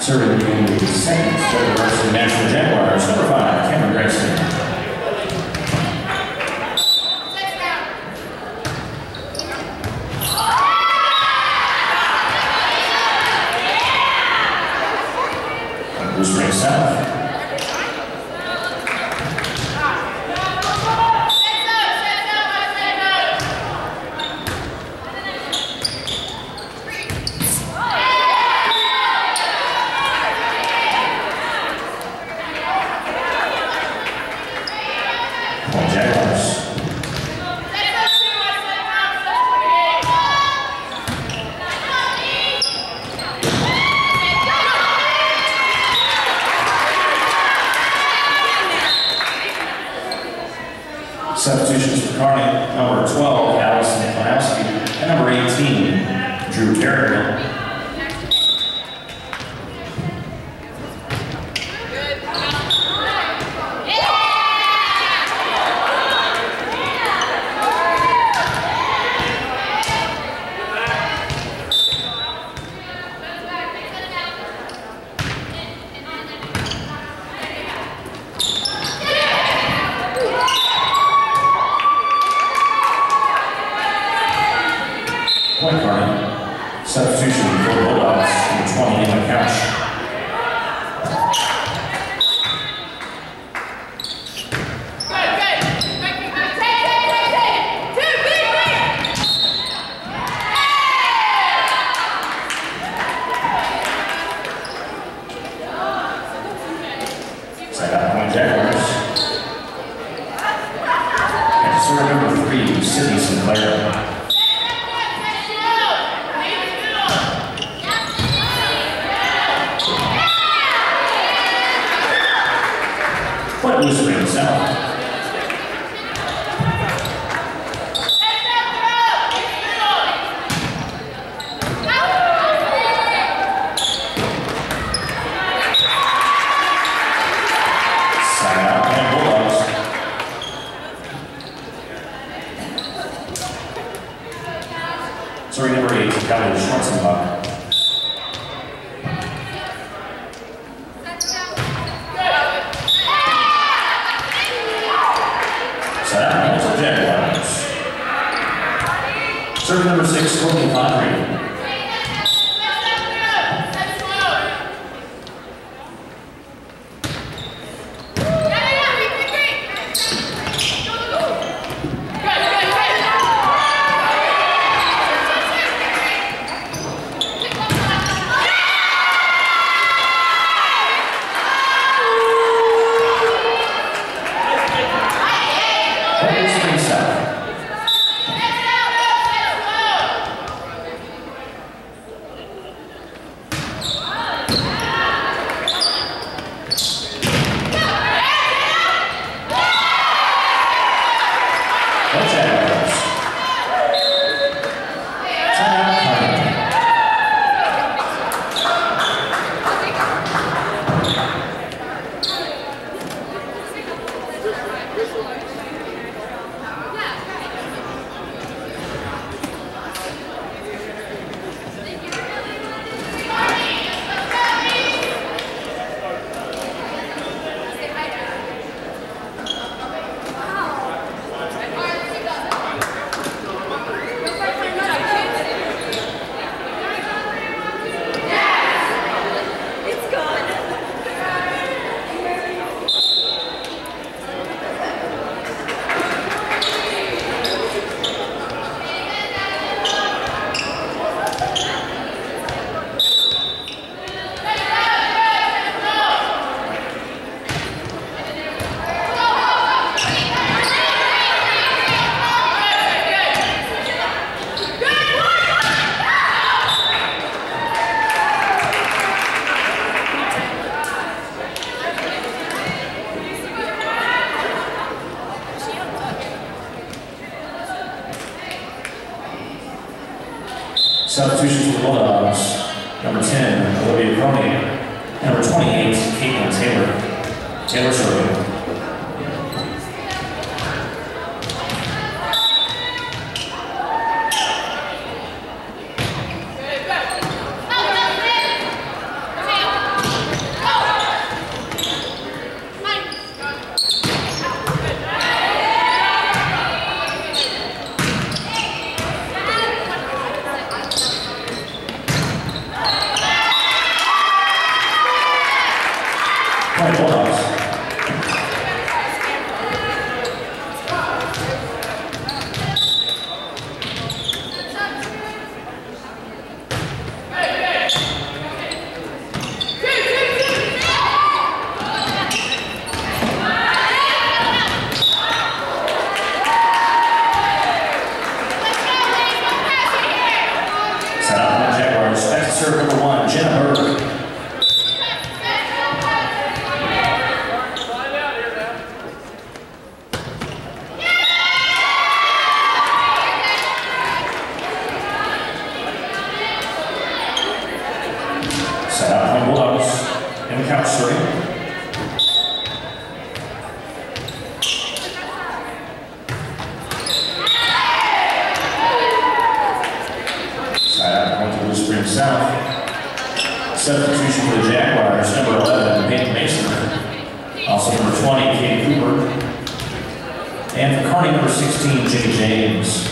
Serving in the second third verse of the National Jaguars, number five, Cameron Gregson. number three, Sydney Sinclair. What was Local Pottery. number one, Jennifer. Also number 20, Katie Cooper. And for Kearney, number 16, Jay James.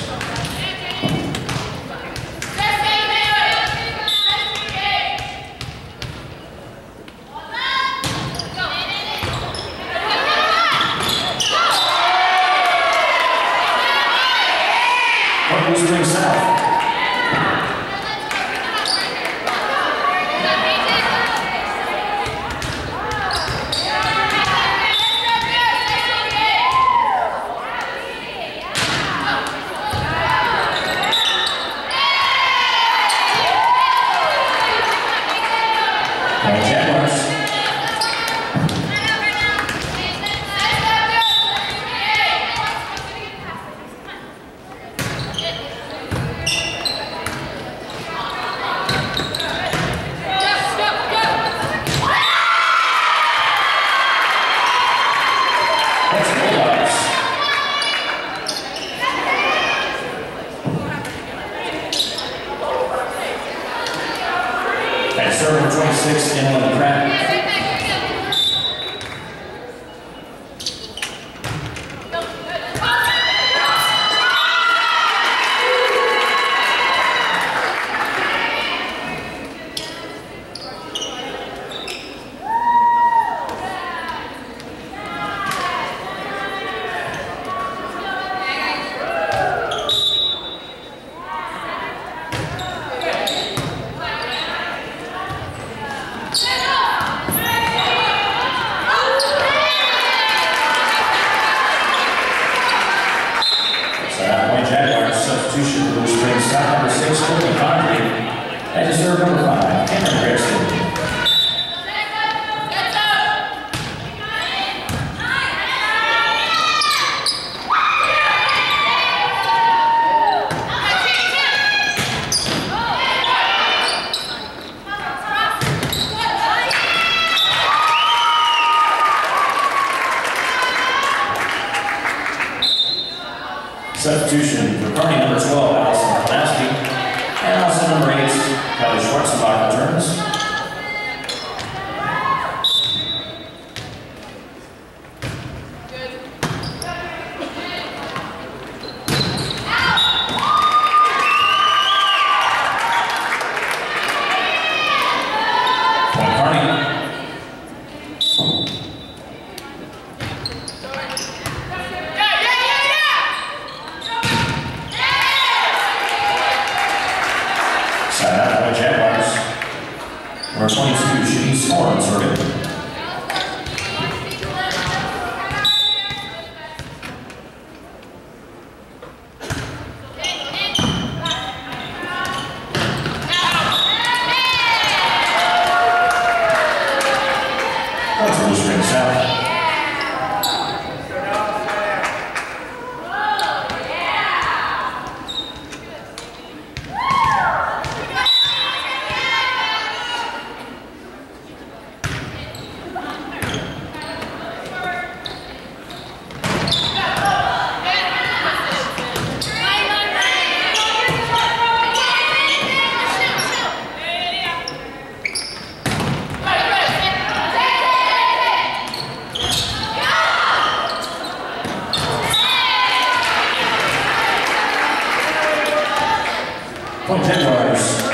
Conte-nos.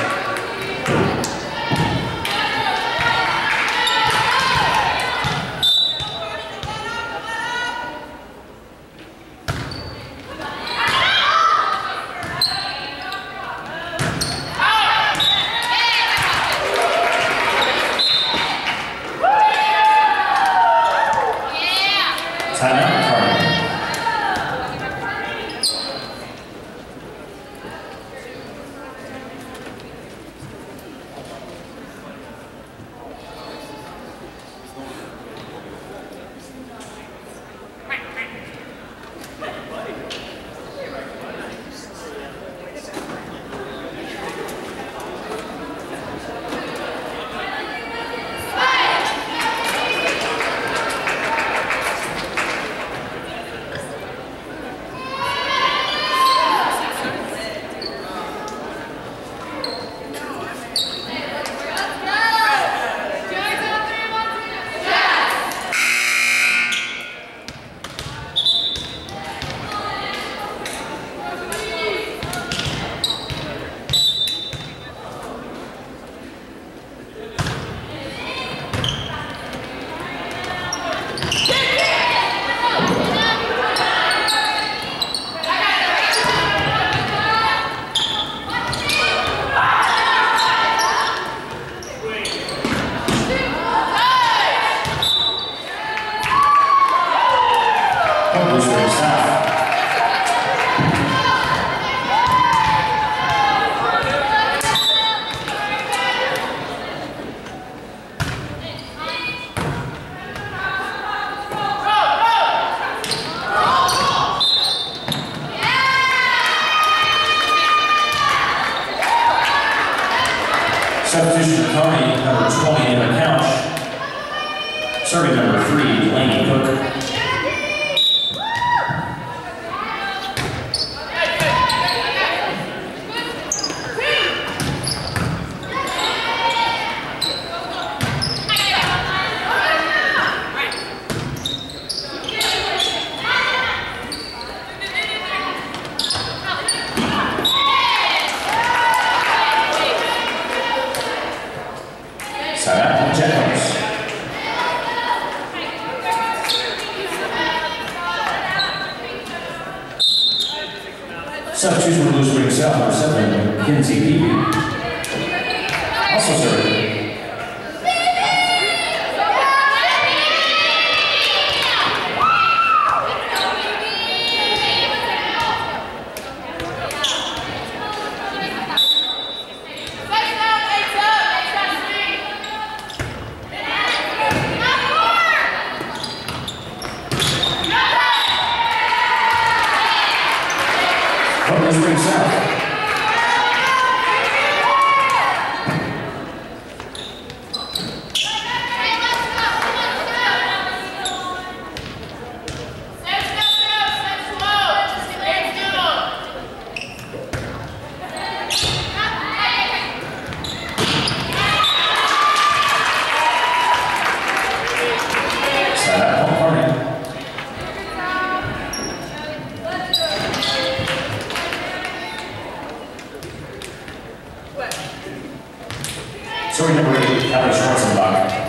Sorry, number eight, Tyler Schwarzenbach.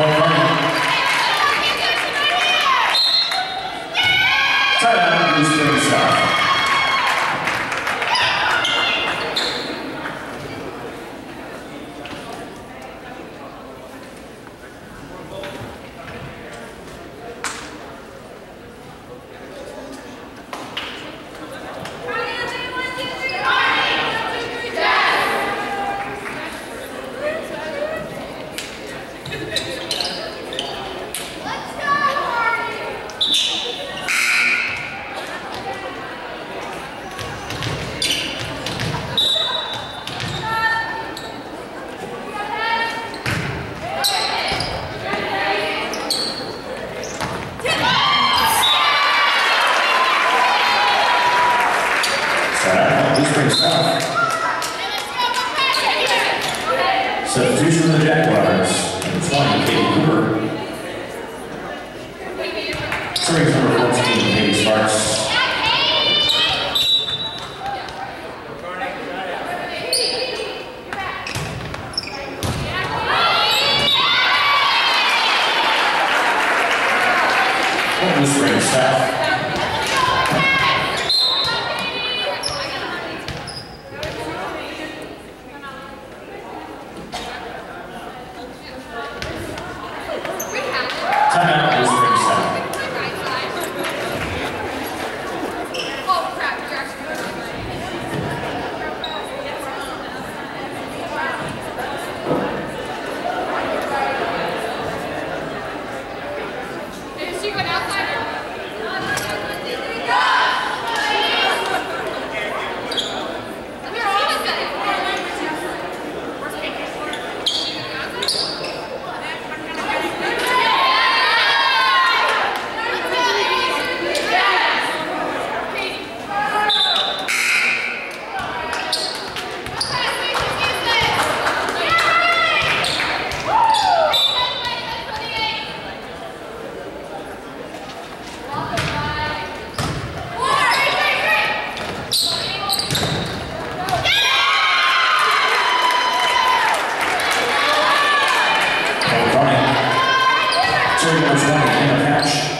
Well, Blue Springs South. Serving number 20,